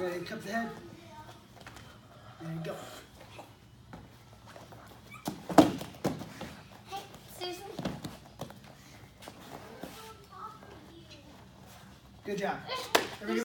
Ready, cup the head. There you go. Hey, Susan. Good job.